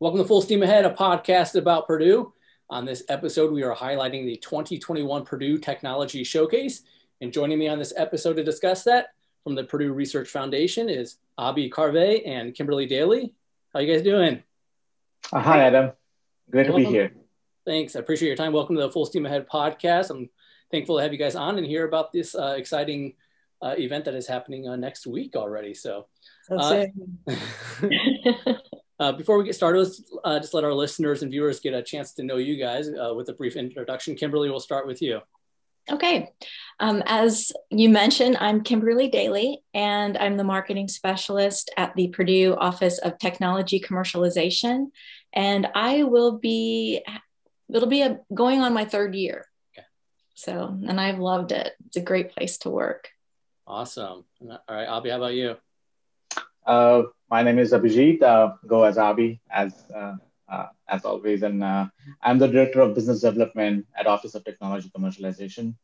Welcome to Full Steam Ahead, a podcast about Purdue. On this episode, we are highlighting the 2021 Purdue Technology Showcase. And joining me on this episode to discuss that from the Purdue Research Foundation is Abhi Karve and Kimberly Daly. How are you guys doing? Uh, hi, Adam. Great Welcome. to be here. Thanks. I appreciate your time. Welcome to the Full Steam Ahead podcast. I'm thankful to have you guys on and hear about this uh, exciting uh, event that is happening uh, next week already. So, uh, before we get started, let's uh, just let our listeners and viewers get a chance to know you guys uh, with a brief introduction. Kimberly, we'll start with you. Okay. Um, as you mentioned, I'm Kimberly Daly, and I'm the marketing specialist at the Purdue Office of Technology Commercialization. And I will be, it'll be a, going on my third year. Okay. So, and I've loved it. It's a great place to work. Awesome. All right, Abhi, how about you? Uh, my name is Abhijit. Uh, go as Abhi, as uh, uh, as always, and uh, I'm the director of business development at Office of Technology Commercialization.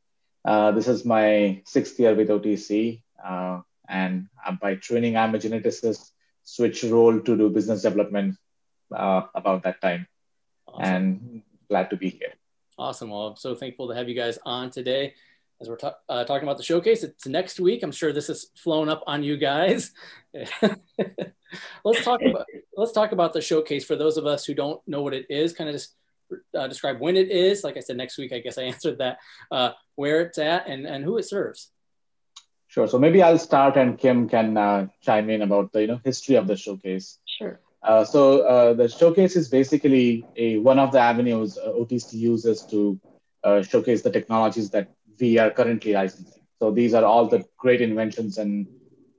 Uh, this is my sixth year with OTC, uh, and by training, I'm a geneticist. Switch role to do business development about that time, awesome. and glad to be here. Awesome. Well, I'm so thankful to have you guys on today as we're uh, talking about the showcase. It's next week. I'm sure this has flown up on you guys. let's talk about let's talk about the showcase for those of us who don't know what it is. Kind of just uh, describe when it is. Like I said, next week. I guess I answered that. Uh, where it's at and and who it serves. Sure. So maybe I'll start, and Kim can uh, chime in about the you know history of the showcase. Sure. Uh, so uh, the showcase is basically a one of the avenues OTC uses to showcase the technologies that we are currently licensing. So these are all the great inventions and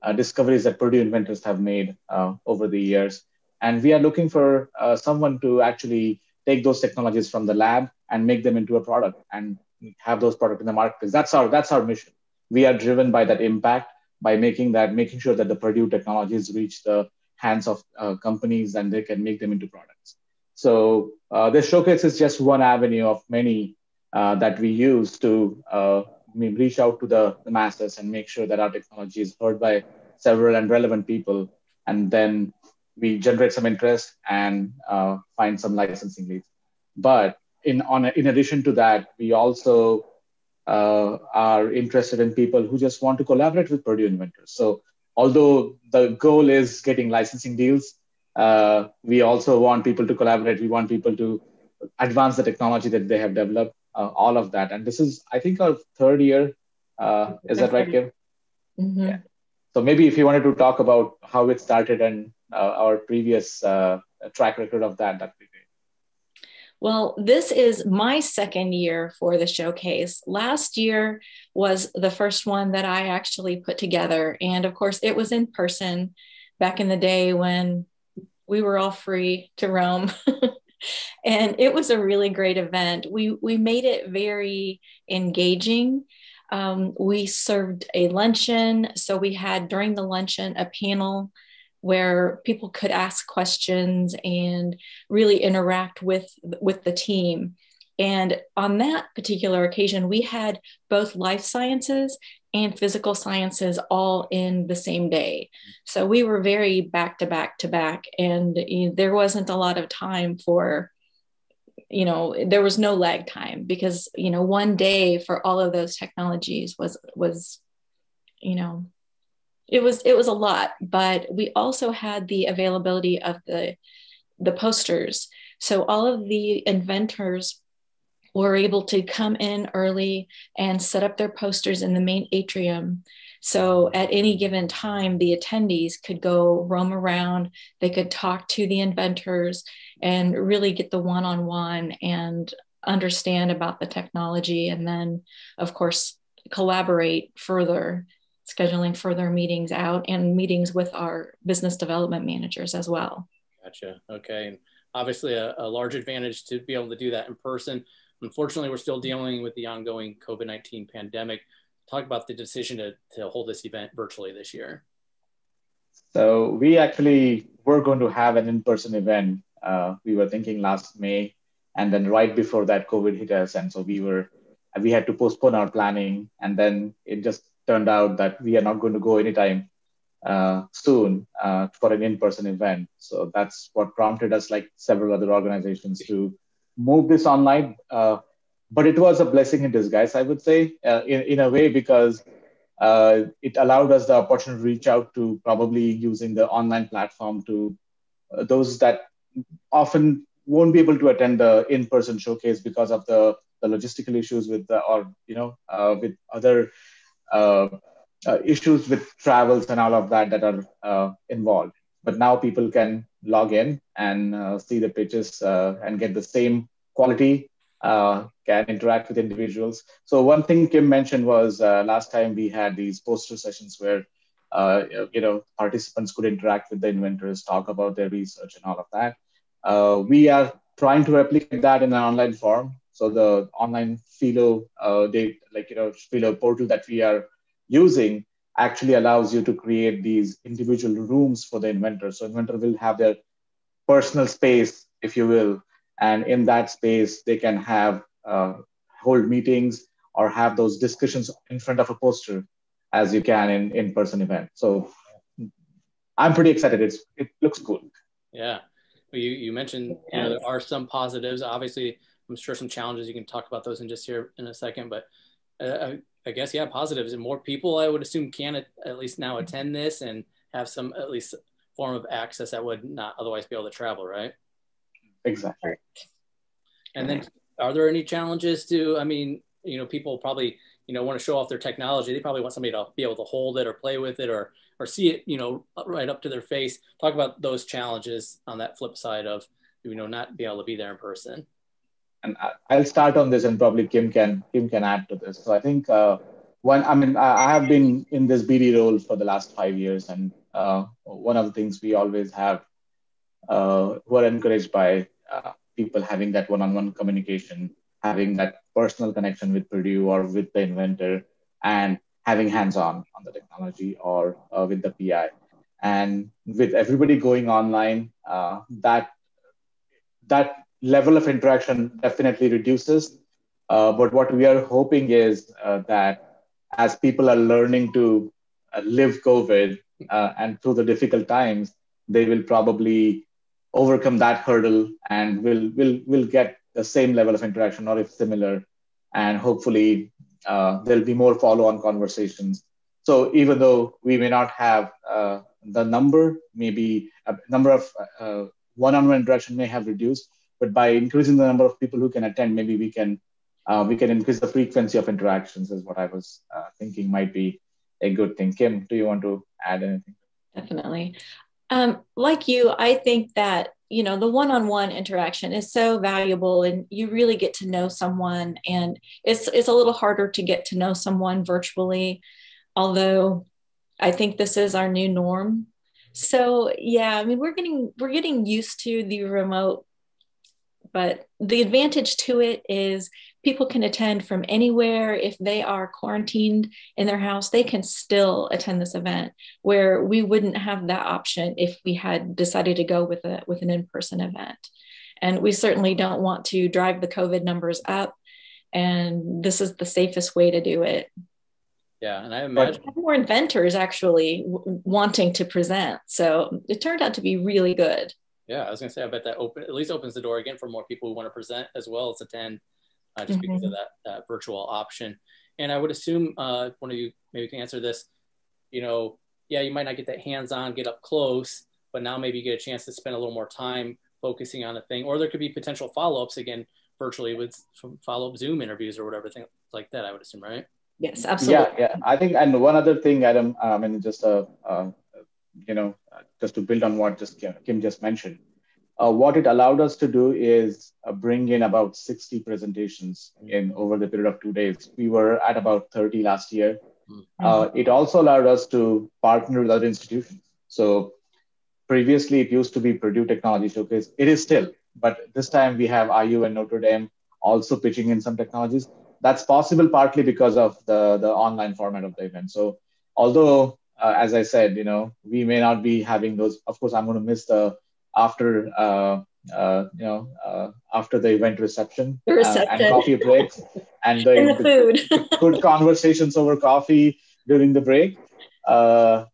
uh, discoveries that Purdue inventors have made uh, over the years. And we are looking for uh, someone to actually take those technologies from the lab and make them into a product and have those products in the marketplace. That's our that's our mission. We are driven by that impact by making that making sure that the Purdue technologies reach the hands of uh, companies and they can make them into products. So uh, this showcase is just one avenue of many uh, that we use to uh, reach out to the, the, masses and make sure that our technology is heard by several and relevant people. And then we generate some interest and uh, find some licensing leads. But in, on a, in addition to that, we also uh, are interested in people who just want to collaborate with Purdue inventors. So although the goal is getting licensing deals, uh, we also want people to collaborate. We want people to advance the technology that they have developed uh, all of that. And this is, I think, our third year. Uh, is that right, Kim? Mm-hmm. Yeah. So maybe if you wanted to talk about how it started and uh, our previous uh, track record of that, that'd be great. Well, this is my second year for the showcase. Last year was the first one that I actually put together. And of course, it was in person back in the day when we were all free to roam. and it was a really great event. We we made it very engaging. Um, we served a luncheon, so we had during the luncheon a panel where people could ask questions and really interact with with the team. And on that particular occasion, we had both life sciences and physical sciences all in the same day. So we were very back to back to back, and you know, there wasn't a lot of time for, you know, there was no lag time because you know one day for all of those technologies was was, you know, it was it was a lot. But we also had the availability of the the posters. So all of the inventors were able to come in early and set up their posters in the main atrium. So at any given time, the attendees could go roam around, they could talk to the inventors and really get the one on one and understand about the technology. And then, of course, collaborate further, scheduling further meetings out and meetings with our business development managers as well. Gotcha. Okay. Obviously, a, a large advantage to be able to do that in person Unfortunately, we're still dealing with the ongoing COVID 19 pandemic. Talk about the decision to, to hold this event virtually this year. So, we actually were going to have an in person event. Uh, we were thinking last May, and then right before that, COVID hit us. And so we were we had to postpone our planning and then it just turned out that we are not going to go anytime uh, soon uh, for an in-person event. So that's what prompted us, like several other organizations, to move this online. Uh, but it was a blessing in disguise, I would say, uh, in, in a way, because uh, it allowed us the opportunity to reach out to probably using the online platform to uh, those that often won't be able to attend the in-person showcase because of the, the logistical issues with the, or you know uh, with other uh, issues with travels and all of that that are involved. But now people can log in and uh, see the pitches uh, and get the same quality. can interact with individuals. So one thing Kim mentioned was last time we had these poster sessions where uh, you know, participants could interact with the inventors, talk about their research and all of that. Uh, we are trying to replicate that in an online form. So the online Philo, uh, they, like, you know, Philo portal that we are using actually allows you to create these individual rooms for the inventor. So inventor will have their personal space, if you will, and in that space they can have uh, hold meetings or have those discussions in front of a poster as you can in in-person event. So I'm pretty excited. It's it looks cool. Yeah. Well, you you mentioned you know, there are some positives. Obviously, I'm sure some challenges. You can talk about those in just here in a second. But uh, I guess yeah, positives and more people. I would assume can at, at least now attend this and have some at least form of access that would not otherwise be able to travel, right? Exactly. And then, are there any challenges to? I mean, you know, people probably you know want to show off their technology they probably want somebody to be able to hold it or play with it or or see it you know right up to their face talk about those challenges on that flip side of you know not be able to be there in person and i'll start on this and probably kim can kim can add to this so i think uh, one i mean i have been in this bd role for the last five years and uh, one of the things we always have uh, who are encouraged by uh, people having that one-on-one communication having that personal connection with Purdue or with the inventor and having hands-on on the technology or uh, with the PI. And with everybody going online, uh, that that level of interaction definitely reduces. Uh, but what we are hoping is uh, that as people are learning to uh, live COVID uh, and through the difficult times, they will probably overcome that hurdle and will will will get the same level of interaction or if similar and hopefully uh, there'll be more follow-on conversations so even though we may not have uh, the number maybe a number of one-on-one interaction may have reduced but by increasing the number of people who can attend maybe we can uh, we can increase the frequency of interactions is what i was uh, thinking might be a good thing. Kim do you want to add anything? Definitely. Um, like you i think that you know the one-on-one interaction is so valuable and you really get to know someone and it's it's a little harder to get to know someone virtually although i think this is our new norm. So yeah i mean we're getting we're getting used to the remote but the advantage to it is people can attend from anywhere. If they are quarantined in their house, they can still attend this event where we wouldn't have that option if we had decided to go with a with an in-person event. And we certainly don't want to drive the COVID numbers up. And this is the safest way to do it. Yeah, and I imagine more inventors actually wanting to present. So it turned out to be really good. Yeah, I was gonna say, I bet that open at least opens the door again for more people who want to present as well as attend, uh, just mm-hmm. because of that, that virtual option. And I would assume uh, one of you maybe can answer this. You know, yeah, you might not get that hands-on, get up close, but now maybe you get a chance to spend a little more time focusing on a thing, or there could be potential follow-ups again virtually with follow-up Zoom interviews or whatever thing like that. I would assume, right? Yes, absolutely. Yeah, yeah. I think, and one other thing, Adam. I mean, just a, a you know, just to build on what just Kim just mentioned, uh, what it allowed us to do is uh, bring in about 60 presentations in over the period of two days. We were at about 30 last year. Mm-hmm. Uh, it also allowed us to partner with other institutions. So previously it used to be Purdue Technology Showcase. It is still, but this time we have IU and Notre Dame also pitching in some technologies. That's possible partly because of the, the online format of the event. So although uh, as I said, you know, we may not be having those. Of course, I'm going to miss the after, uh, uh, you know, uh, after the event reception, the reception. and coffee breaks and the, and the food, the good conversations over coffee during the break. Uh,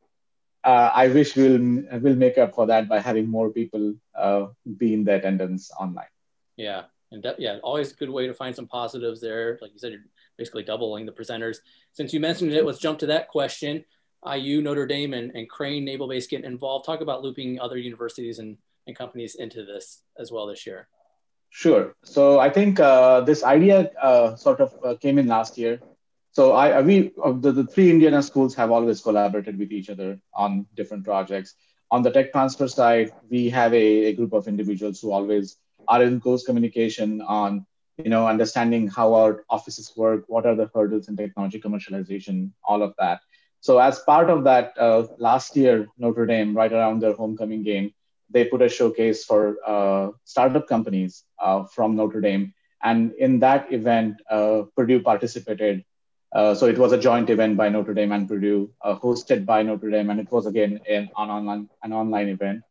uh, I wish we'll we'll make up for that by having more people uh, be in the attendance online. Yeah, and that, yeah, always a good way to find some positives there. Like you said, you're basically doubling the presenters. Since you mentioned it, let's jump to that question. IU, Notre Dame, and, and Crane Naval Base getting involved. Talk about looping other universities and, and companies into this as well this year. Sure. So I think uh, this idea uh, sort of uh, came in last year. So I, we the, the three Indiana schools have always collaborated with each other on different projects. On the tech transfer side, we have a, a group of individuals who always are in close communication on you know understanding how our offices work, what are the hurdles in technology commercialization, all of that. So as part of that, uh, last year Notre Dame, right around their homecoming game, they put a showcase for uh, startup companies uh, from Notre Dame. And in that event, uh, Purdue participated. Uh, so it was a joint event by Notre Dame and Purdue, uh, hosted by Notre Dame, and it was again an, online an online event,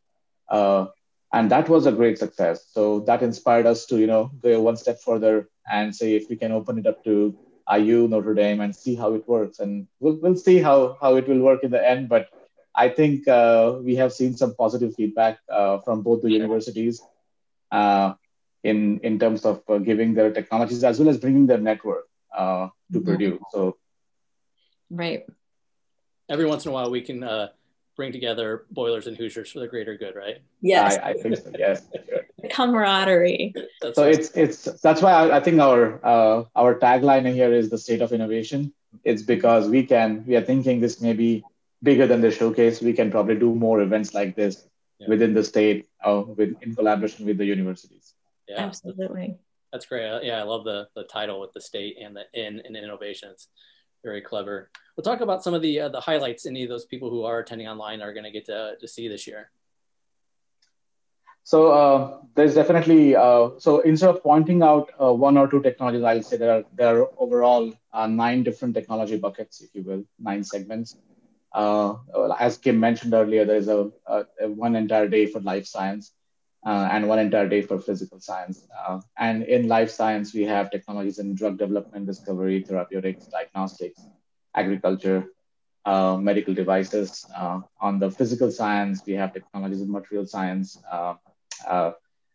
and that was a great success. So that inspired us to you know go one step further and say if we can open it up to IU, Notre Dame, and see how it works. And we'll we'll see how how it will work in the end, but I think uh, we have seen some positive feedback uh, from both the universities uh, in in terms of uh, giving their technologies as well as bringing their network uh, to mm-hmm. Purdue. So, right. Every once in a while, we can uh, bring together boilers and Hoosiers for the greater good, right? Yes, I, I think so. Yes, sure. Camaraderie. That's so it's it's that's why I, I think our uh, our tagline here is the state of innovation. It's because we can we are thinking this may be bigger than the showcase, we can probably do more events like this yeah. within the state uh, with in collaboration with the universities. Yeah, absolutely. That's great. Uh, yeah, I love the the title with the state and the in in innovations. Very clever. We'll talk about some of the uh, the highlights any of those people who are attending online are going to get to to see this year. So uh, there's definitely uh, so instead of pointing out uh, one or two technologies, I'll say there are there are overall uh, nine different technology buckets, if you will, nine segments. Uh, as Kim mentioned earlier, there's a, a, a, one entire day for life science uh, and one entire day for physical science. And in life science, we have technologies in drug development, discovery, therapeutics, diagnostics, agriculture, uh, medical devices. Uh, on the physical science, we have technologies in material science, uh,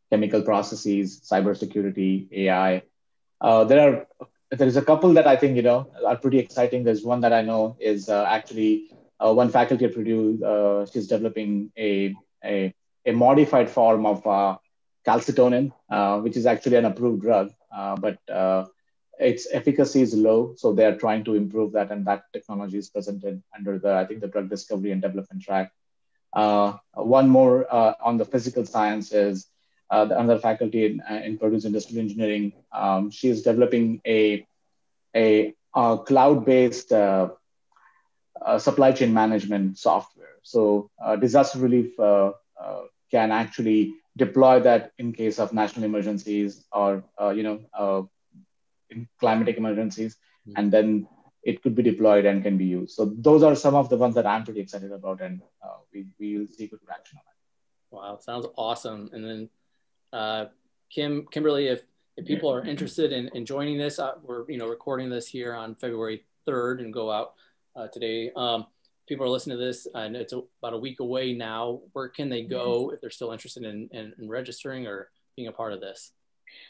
chemical processes, cybersecurity, AI. there are there is a couple that I think you know are pretty exciting. There's one that I know is actually uh, one faculty at Purdue, uh, she's developing a, a, a, modified form of uh, calcitonin, uh, which is actually an approved drug, uh, but uh, its efficacy is low. So they are trying to improve that, and that technology is presented under the, I think, the drug discovery and development track. One more on the physical sciences, the another faculty in, in Purdue's industrial engineering, um, she is developing a, a, a cloud-based uh, supply chain management software. So uh, disaster relief uh, uh, can actually deploy that in case of national emergencies or uh, you know in climatic emergencies, mm-hmm. and then it could be deployed and can be used. So those are some of the ones that I'm pretty excited about, and we we will see good traction on that. Wow, sounds awesome! And then Kim, Kimberly, if if people are interested in, in joining this, uh, we're you know recording this here on February 3rd and go out uh, today. Um, people are listening to this and it's a, about a week away now. Where can they go if they're still interested in, in, in registering or being a part of this?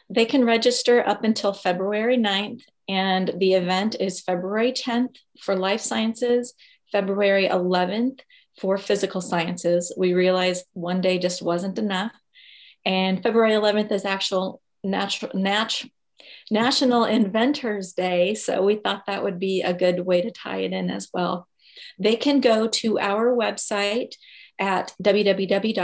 They can register up until February 9th, and the event is February 10th for life sciences, February 11th for physical sciences. We realized one day just wasn't enough. And February 11th is actual natural, nat- National Inventors Day. So we thought that would be a good way to tie it in as well. They can go to our website at www.prf.org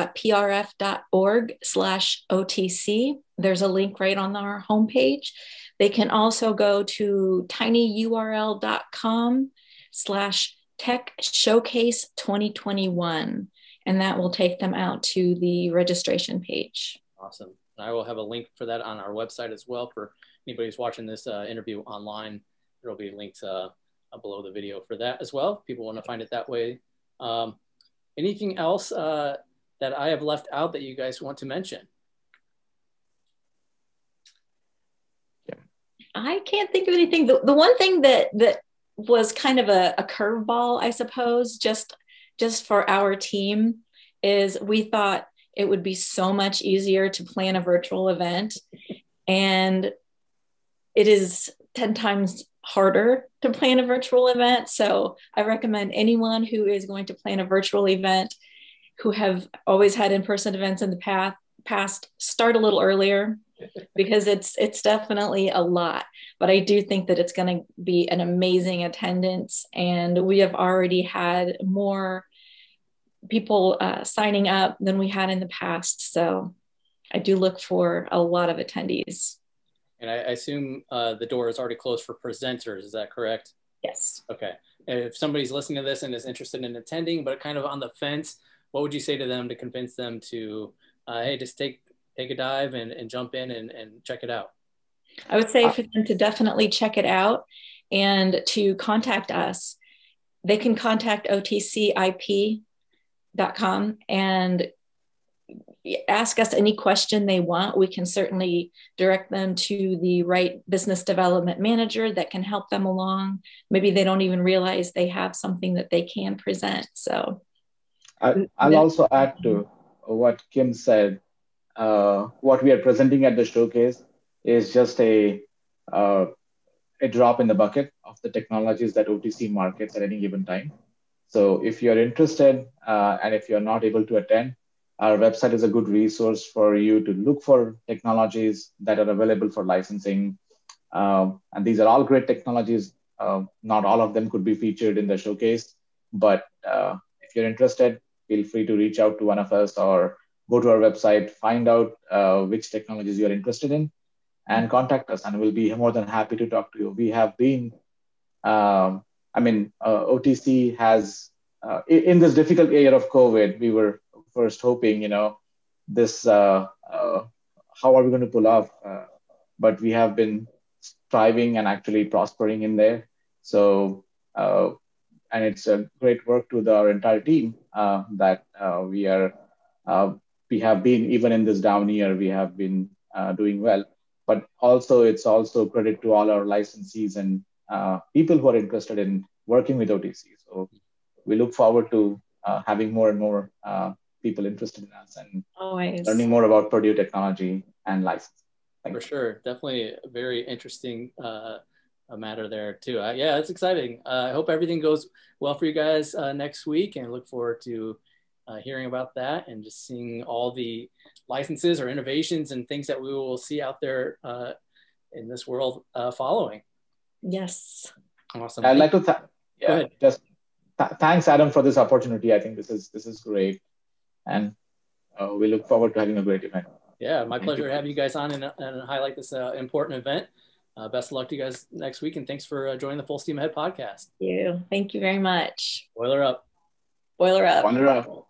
slash OTC. There's a link right on our homepage. They can also go to tinyurl.com slash tech showcase 2021 and that will take them out to the registration page. Awesome. I will have a link for that on our website as well for anybody who's watching this uh, interview online. There will be links uh, below the video for that as well. People want to find it that way. Um, anything else uh, that I have left out that you guys want to mention? I can't think of anything. The, the one thing that that was kind of a, a curveball, I suppose, just just for our team is we thought it would be so much easier to plan a virtual event. And it is 10 times harder to plan a virtual event. So I recommend anyone who is going to plan a virtual event who have always had in-person events in the past past start a little earlier because it's it's definitely a lot. But i do think that it's going to be an amazing attendance and we have already had more people uh, signing up than we had in the past. So i do look for a lot of attendees and i, I assume uh, the door is already closed for presenters is that correct? Yes. Okay. And if somebody's listening to this and is interested in attending but kind of on the fence what would you say to them to convince them to uh, hey just take take a dive and, and jump in and, and check it out? I would say for them to definitely check it out and to contact us. They can contact otcip.com and ask us any question they want. We can certainly direct them to the right business development manager that can help them along. Maybe they don't even realize they have something that they can present. So I, will also add to what Kim said. Uh, what we are presenting at the showcase is just a uh, a drop in the bucket of the technologies that OTC markets at any given time. So if you're interested uh, and if you're not able to attend, our website is a good resource for you to look for technologies that are available for licensing. Um, and these are all great technologies. Uh, not all of them could be featured in the showcase, but uh, if you're interested, feel free to reach out to one of us or go to our website, find out uh, which technologies you're interested in, and contact us, and we'll be more than happy to talk to you. We have been, um, I mean, uh, OTC has, uh, in this difficult year of COVID, we were first hoping, you know, this, uh, uh, how are we going to pull off? Uh, but we have been striving and actually prospering in there. So, and it's a great work to the, our entire team that we are, we have been, even in this down year, we have been doing well. But also, it's also credit to all our licensees and people who are interested in working with OTC. So we look forward to uh, having more and more uh, people interested in us and Always. learning more about Purdue technology and license. For sure, definitely a very interesting uh, a matter there too. Uh, yeah, it's exciting. Uh, I hope everything goes well for you guys uh, next week, and look forward to uh, hearing about that and just seeing all the licenses or innovations and things that we will see out there uh, in this world following. Yes. Awesome. I'd like to th- yeah, just th- thanks Adam for this opportunity. I think this is this is great and uh, we look forward to having a great event. Yeah, my Thank pleasure you. to have you guys on and, and highlight this uh, important event. Uh, best of luck to you guys next week, and thanks for uh, joining the Full Steam Ahead podcast. Thank you. Thank you very much. Boiler up. Boiler up. Boiler up.